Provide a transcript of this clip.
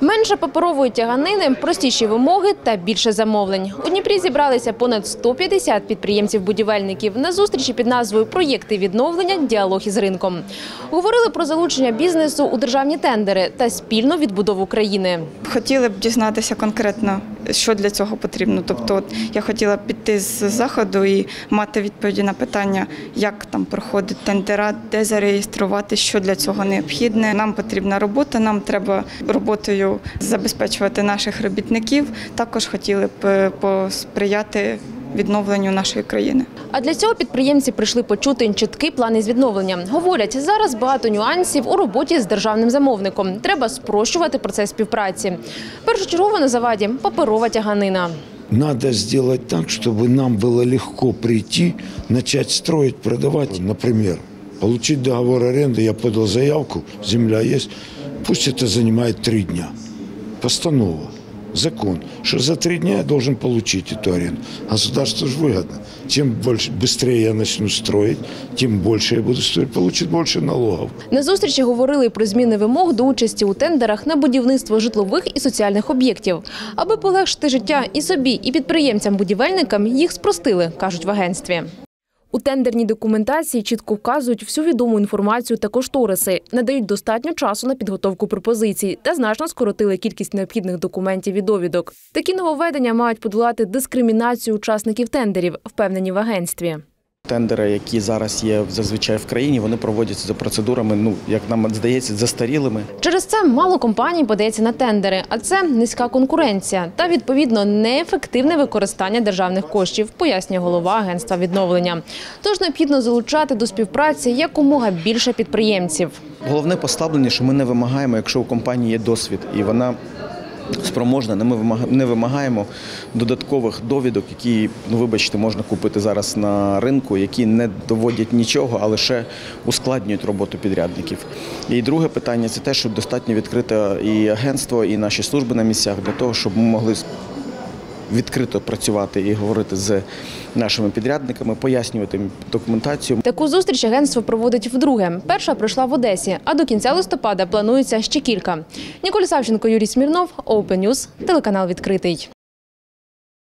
Менше паперової тяганини, простіші вимоги та більше замовлень. У Дніпрі зібралися понад 150 підприємців-будівельників на зустрічі під назвою «Проєкти відновлення. Діалог із ринком». Говорили про залучення бізнесу у державні тендери та спільну відбудову країни. Хотіли б дізнатися конкретно, що для цього потрібно. Тобто, от я хотіла піти з заходу і мати відповіді на питання, як там проходить тендера, де зареєструвати, що для цього необхідне. Нам потрібна робота, нам треба роботою забезпечувати наших робітників. Також хотіли б е, посприяти відновленню нашої країни. А для цього підприємці прийшли почути чіткий план із відновлення. Говорять, зараз багато нюансів у роботі з державним замовником. Треба спрощувати процес співпраці. Першочергово на заваді паперова тяганина. Надо сделать так, чтобы нам было легко прийти, начать строить, продавать. Например, получить договор аренды, я подал заявку, земля есть, пусть это занимает три дня. Постанова, закон, что за три дня я должен получить эту аренду. Государству же выгодно. Чем больше, быстрее я начну строить, тем больше я буду строить, получить больше налогов. На зустрічі говорили і про зміни вимог до участі у тендерах на будівництво житлових і соціальних об'єктів. Аби полегшити життя і собі, і підприємцям-будівельникам, їх спростили, кажуть в агентстві. У тендерній документації чітко вказують всю відому інформацію та кошториси, надають достатньо часу на підготовку пропозицій та значно скоротили кількість необхідних документів і довідок. Такі нововведення мають подолати дискримінацію учасників тендерів, впевнені в агентстві. Тендери, які зараз є зазвичай в країні, вони проводяться за процедурами, ну як нам здається, застарілими. Через це мало компаній подається на тендери, а це низька конкуренція та відповідно неефективне використання державних коштів, пояснює голова агентства відновлення. Тож необхідно залучати до співпраці якомога більше підприємців. Головне послаблення, що ми не вимагаємо, якщо у компанії є досвід і вона спроможна, ми не вимагаємо додаткових довідок, які, ну вибачте, можна купити зараз на ринку, які не доводять нічого, а лише ускладнюють роботу підрядників. І друге питання це те, що достатньо відкрите і агентство, і наші служби на місцях для того, щоб ми могли відкрито працювати і говорити з нашими підрядниками, пояснювати документацію. Таку зустріч агентство проводить вдруге. Перша пройшла в Одесі, а до кінця листопада планується ще кілька. Ніколь Савченко, Юрій Смірнов, Open News, телеканал відкритий.